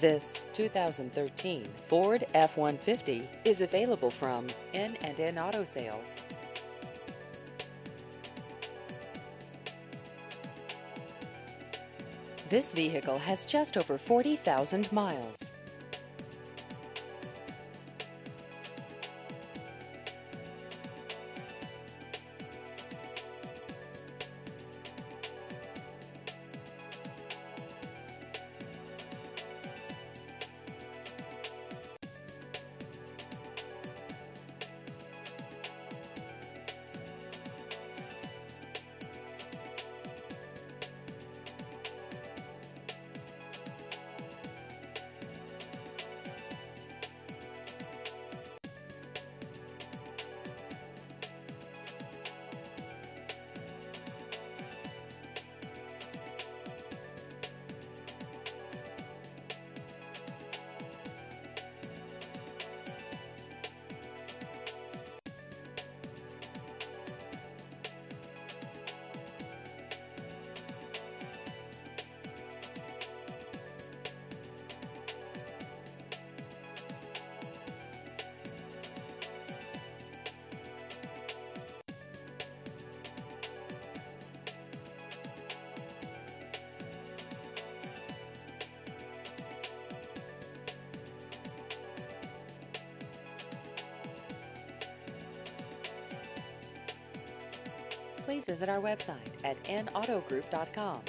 This 2013 Ford F-150 is available from N&N Auto Sales. This vehicle has just over 40,000 miles. Please visit our website at nautogroup.com.